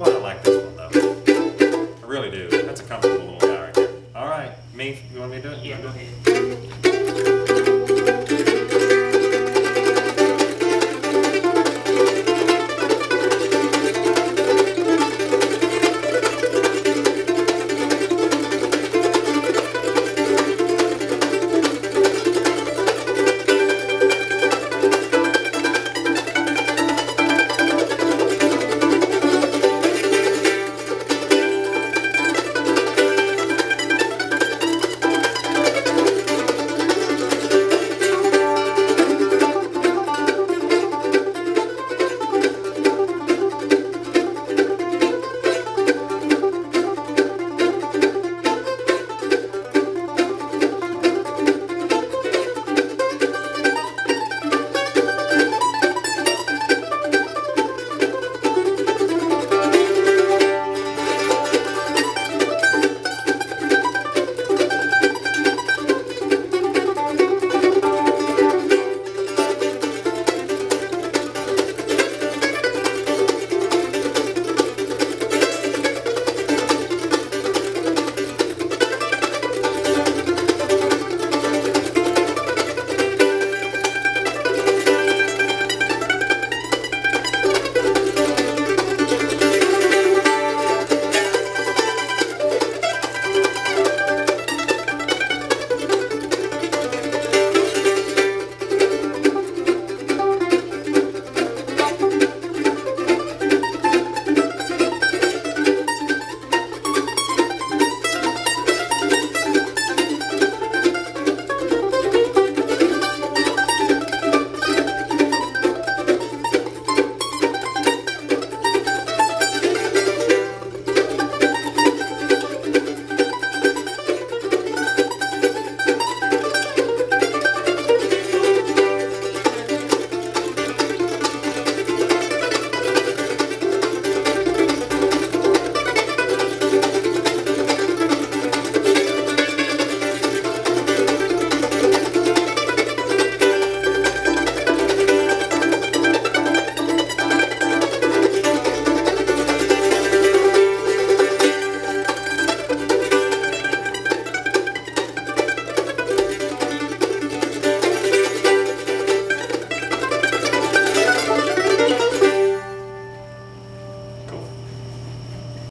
Well, I like this one though. I really do. That's a comfortable little guy right there. All right, me, you want me to do it? Yeah, go it? ahead.